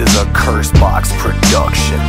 is a Curse Box production.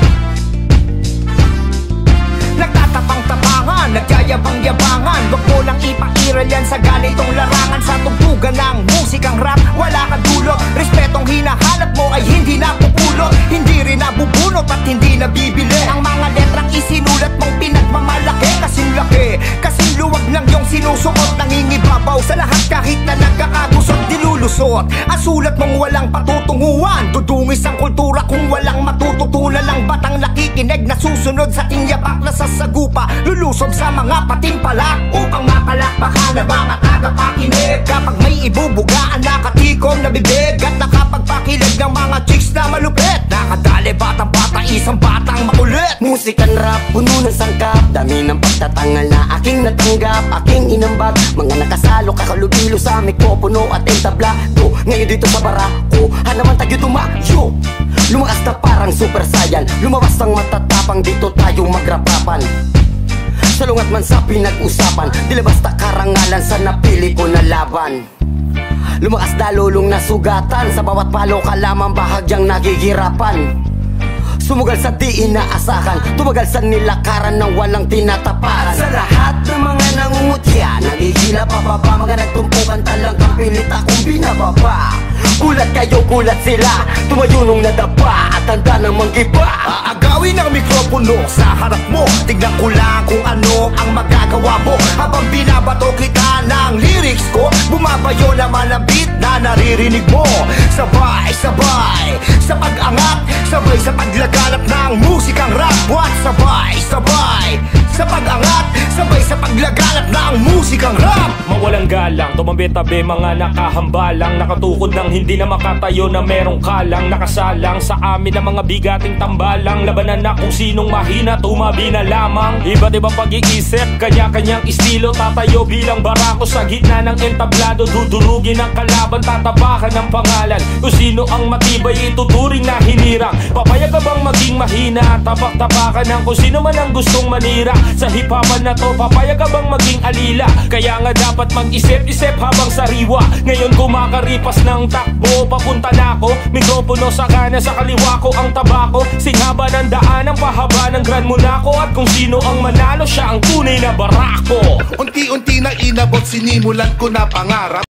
Nagtatapang-tapangan, nagyayabang-yabangan. Huwag mo lang ipairal yan sa ganitong larangan. Sa tugtugan ng musikang rap, wala kang dulot Respetong hinahanap mo ay hindi napupulot Hindi rin nabubunot at hindi nabibili. Ang mga letrang isinulat mong pinagmamalaki Kasing laki, kasing luwag ng iyong sinusuot ng Nangingibabaw sa lahat kahit na nagkakagusot Dilulusot, ang sulat mong walang patutunguhan Dudungis ang kultura kung walang matututunan Lang. Batang nakikinig na susunod sa tinyapak na sasagupa Lulusob sa mga patimpalak Upang mapalakpakan ng mga tagapakinig Kapag may ibubugaan nakatikom na bibig At nakapagpakilig ng mga chicks na malupit. Nakadali batang bata, isang batang makulit. Musikan rap, puno ng sangkap. Dami ng pagtatangal na aking natanggap. Aking inambag, mga nakasalo Kakalubilo sa mikropono at entablado Ngayon dito sa barako, hanaman tayo tumayo Lumakas na parang super saiyan. Lumabas ang matatapang dito tayo magrapapan. Salungat man sa pinag-usapan Di labas ta karangalan sa napili ko na laban. Lumakas na lulong na sugatan Sa bawat palo ka lamang bahagyang nagigirapan Sumugal sa di inaasahan. Tumagal sa nilakaran ng walang tinataparan. Sa lahat ng mga nangungutya Nagigila pababa Mga nagtumpukan talagang pilit akong binababa. Gulat kayo, gulat sila. Tumayo nung nadapa At handa ng manggiba. Aagawin ang mikropono sa harap mo. Tignan ko lang kung ano ang magagawa mo. Habang binabato kita ng lyrics ko Bumabayo naman ang beat na naririnig mo. Sabay, sabay Sa pag-angat Sabay sa paglaganap ng musikang rap What? Sabay, sabay Sa pag-angat Sabay sa paglaganap musikang rap! Mawalang galang, tumambi-tabi mga nakahambalang. Nakatukod ng hindi na makatayo na merong kalang. Nakasalang sa amin ang mga bigating tambalang. Labanan na kung sinong mahina, tumabi na lamang. Iba't ibang pag-iisip, kanya-kanyang estilo. Tatayo bilang barako sa gitna ng entablado. Dudurugin ang kalaban, tatapakan ng pangalan. Kung sino ang matibay, ituturing na hinirang. Papayag ka bang maging mahina? Tapak-tapakan ng kung sino man ang gustong manira. Sa hip-hopan na to, papayag ka bang maging alila? Kaya nga dapat mag-isip-isip habang sariwa Ngayon kumakaripas ng takbo. Papunta na ako, mikropono sa kanan Sa kaliwa ko ang tabako. Singhaba ng daan ang pahaba ng Grand Monaco. At kung sino ang manalo, siya ang tunay na barako. Unti-unti na inabot sinimulan ko na pangarap